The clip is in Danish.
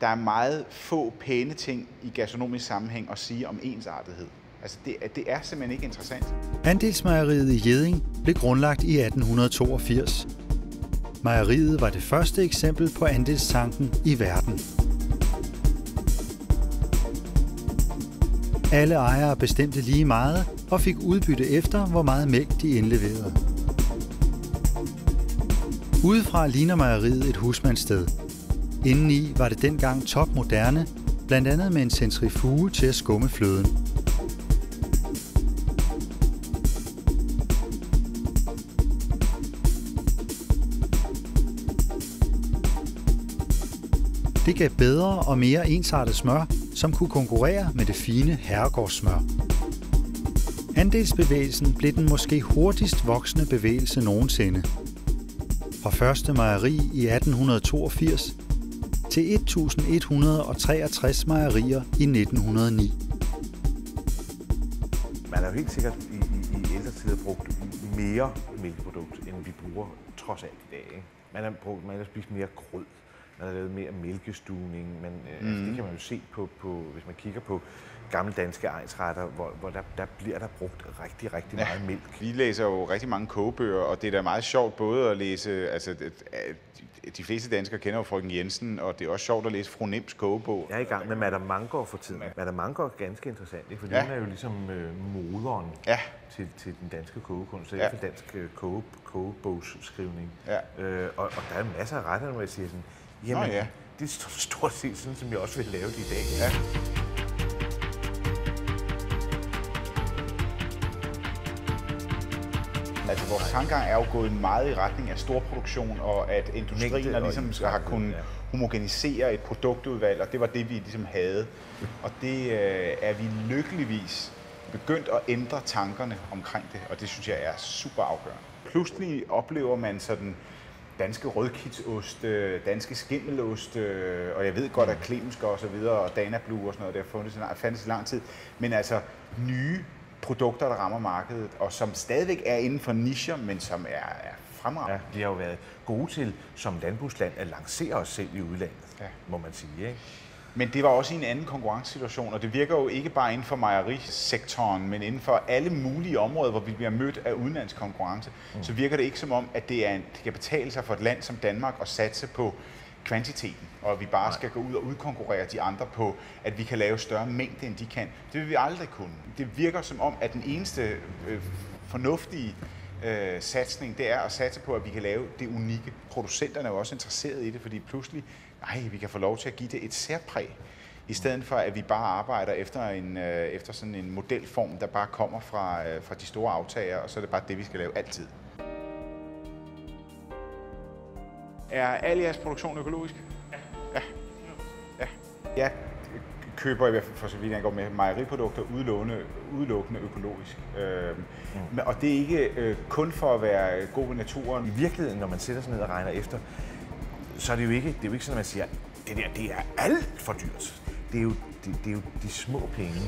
der er meget få pæne ting i gastronomisk sammenhæng at sige om ensartethed. Altså det, det er simpelthen ikke interessant. Andelsmejeriet i Jeding blev grundlagt i 1882. Mejeriet var det første eksempel på andelstanken i verden. Alle ejere bestemte lige meget og fik udbytte efter, hvor meget mælk de indleverede. Udefra ligner mejeriet et husmandssted. Indeni var det dengang topmoderne, blandt andet med en centrifuge til at skumme fløden. Det gav bedre og mere ensartet smør, som kunne konkurrere med det fine herregårdssmør. Andelsbevægelsen blev den måske hurtigst voksende bevægelse nogensinde. Fra første mejeri i 1882 til 1163 mejerier i 1909. Man har jo helt sikkert i, i, i ældre tider brugt mere mælkeprodukt, end vi bruger trods alt i dag. Ikke? Man har brugt, man har spist mere grød man har lavet mere mælkestuning, men mm. altså, det kan man jo se på, på, hvis man kigger på gamle danske egensretter, hvor, hvor der, der bliver der brugt rigtig, rigtig ja, meget mælk. Vi læser jo rigtig mange kogebøger, og det er da meget sjovt både at læse, altså de fleste danskere kender jo frøken Jensen, og det er også sjovt at læse fru Nems kogebog. Jeg er i gang med Madame Mangor for tiden. Ja. Madame Mangor er ganske interessant, for ja. hun er jo ligesom øh, moderen ja. til, til den danske kogekunst, i dansk øh, koge, kogebogsskrivning. Ja. Øh, og, og der er masser af retter, hvor jeg siger sådan, Jamen, Nå, ja. det er stort set sådan, som jeg også vil lave det i dag. Ja. Altså, vores tankegang er jo gået meget i retning af storproduktion, og at industrien og ligesom skal have kunnet homogenisere et produktudvalg, og det var det, vi ligesom havde. Og det øh, er vi lykkeligvis begyndt at ændre tankerne omkring det, og det synes jeg er super afgørende. Pludselig oplever man sådan danske rødkitsoste, danske skimmeloste, og jeg ved godt, at Klemensk og så videre, og Dana Blue og sådan noget, det har fundet, fandtes i lang tid. Men altså nye produkter, der rammer markedet, og som stadigvæk er inden for nischer, men som er, er fremragende. Ja, vi har jo været gode til som landbrugsland at lancere os selv i udlandet, ja. må man sige. Ikke? Men det var også i en anden konkurrencesituation, og det virker jo ikke bare inden for mejerisektoren, men inden for alle mulige områder, hvor vi bliver mødt af udenlandsk konkurrence, mm. så virker det ikke som om, at det, er en, det kan betale sig for et land som Danmark at satse på kvantiteten, og at vi bare Nej. skal gå ud og udkonkurrere de andre på, at vi kan lave større mængde, end de kan. Det vil vi aldrig kunne. Det virker som om, at den eneste øh, fornuftige øh, satsning, det er at satse på, at vi kan lave det unikke. Producenterne er jo også interesseret i det, fordi pludselig ej, vi kan få lov til at give det et særpræg, i stedet for at vi bare arbejder efter, en, øh, efter sådan en modelform, der bare kommer fra, øh, fra de store aftager, og så er det bare det, vi skal lave altid. Er al jeres produktion økologisk? Ja. Ja. ja. Jeg køber i hvert fald for så vidt jeg går med mejeriprodukter udelukkende, udelukkende økologisk. Øh, mm. Og det er ikke øh, kun for at være god ved naturen. I virkeligheden, når man sætter sig ned og regner efter, så er det jo ikke, det er jo ikke sådan, at man siger, det der, det er alt for dyrt. Det er jo, det, det er jo de små penge,